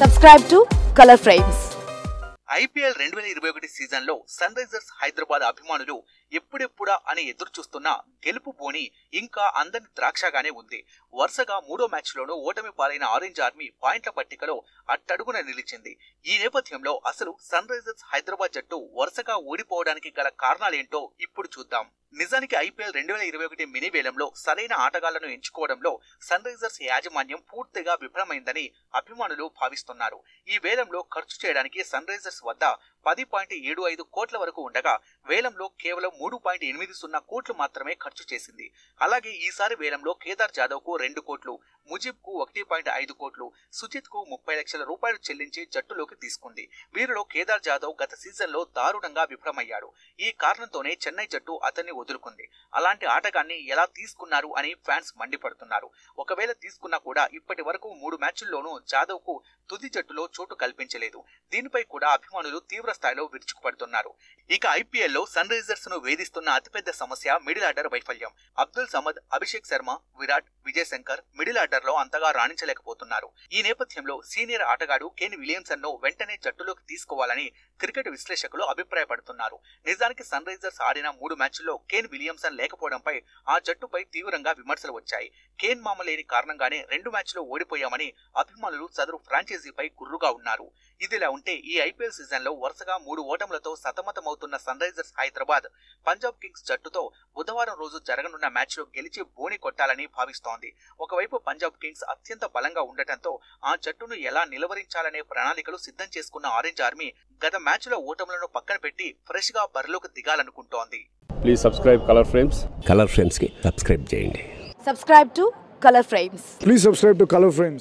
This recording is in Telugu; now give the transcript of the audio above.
Subscribe to Color Frames IPL రెండు వేల ఇరవై ఒకటి సీజన్లో సన్ రైజర్స్ హైదరాబాద్ అభిమానులు ఎప్పుడెప్పుడా అని ఎదురు చూస్తున్న గెలుపు బోని ఇంకా అందని ద్రాక్షగానే ఉంది. వరుసగా మూడో మ్యాచ్లోనూ ఓటమి పాలైన ఆరెంజ్ ఆర్మీ పాయింట్ల పట్టికలో అట్టడుగున నిలిచింది. ఈ నేపథ్యంలో అసలు సన్ రైజర్స్ హైదరాబాద్ జట్టు వరుసగా ఓడిపోవడానికి గల కారణాలేంటో ఇప్పుడు చూద్దాం. నిజానికి ఐపీఎల్ రెండు వేల ఇరవై ఒకటి మినీ వేలంలో సరైన ఆటగాళ్ళను ఎంచుకోవడంలో సన్ రైజర్స్ యాజమాన్యం పూర్తిగా విఫలమైందని అభిమానులు భావిస్తున్నారు. ఈ వేలంలో ఖర్చు చేయడానికి సన్ రైజర్స్ వద్ద పది పాయింట్ ఏడు ఐదు కోట్ల వరకు ఉండగా వేలంలో కేవలం మూడు పాయింట్ ఎనిమిది సున్నా కోట్లు మాత్రమే ఖర్చు చేసింది. అలాగే ఈసారి వేలంలో కేదార్ జాదవ్కు రెండు కోట్లు ముజిబ్కు ఒకటి పాయింట్ ఐదు కోట్లు సుజిత్కు ముప్పై లక్షల రూపాయలు చెల్లించి జట్టులోకి తీసుకుంది. వీరిలో కేదార్ జాదవ్ గత సీజన్లో దారుణంగా విఫలమయ్యాడు. ఈ కారణంతోనే చెన్నై జట్టు అతన్ని వదులుకుంది. అలాంటి ఆటగాన్ని ఎలా తీసుకున్నారు అని ఫ్యాన్స్ మండిపడుతున్నారు. ఒకవేళ తీసుకున్నా కూడా ఇప్పటి వరకు మూడు మ్యాచ్ల్లోనూ జాదవ్కు తుది జట్టులో చోటు కల్పించలేదు. దీనిపై కూడా అభిమానులు తీవ్ర స్థాయిలో విరుచుకుపడుతున్నారు. ఇక ఐపీఎల్లో సన్ రైజర్స్ను వేధిస్తున్న అతిపెద్ద సమస్య మిడిల్ ఆర్డర్ వైఫల్యం. అబ్దుల్ సమద్ అభిషేక్ శర్మ విరాట్ విజయ్ శంకర్ మిడిల్ ఆర్డర్లో అంతగా రాణించలేకపోతున్నారు. ఈ నేపథ్యంలో సీనియర్ ఆటగాడు కేన్ విలియమ్సన్ను వెంటనే జట్టులోకి తీసుకోవాలని క్రికెట్ విశ్లేషకులు అభిప్రాయపడుతున్నారు. నిజానికి సన్ రైజర్స్ ఆడిన మూడు మ్యాచ్ల్లో కేన్ విలియమ్సన్ లేకపోవడంపై ఆ జట్టుపై తీవ్రంగా విమర్శలు వచ్చాయి. కేన్ మామ లేని కారణంగానే రెండు మ్యాచ్లో ఓడిపోయామని అభిమానులు సదరు ఫ్రాంచైజీపై గుర్రుగా ఉన్నారు. ఇదిలా ఉంటే ఈ ఐపీఎల్ సీజన్లో వరుసగా మూడు ఓటములతో సతమతమవుతున్న Sunrisers Hyderabad Punjab Kings జట్టుతో బుధవారం రోజు జరగనున్న మ్యాచ్లో గెలిచి బోని కొట్టాలని భావిస్తోంది. ఒకవైపు పంజాబ్ కింగ్స్ అత్యంత బలంగా ఉండటంతో ఆ జట్టును ఎలా నిలవరించాలనే ప్రణాళికలు సిద్ధం చేసుకున్న ఆరెంజ్ ఆర్మీ గత మ్యాచ్లో ఓటములను పక్కన పెట్టి ఫ్రెష్గా బరిలోకి దిగాలనుకుంటోంది. Please subscribe Color Frames Color ఫ్రేమ్స్కి subscribe చేయండి. Subscribe to Color Frames. Please subscribe to Color Frames.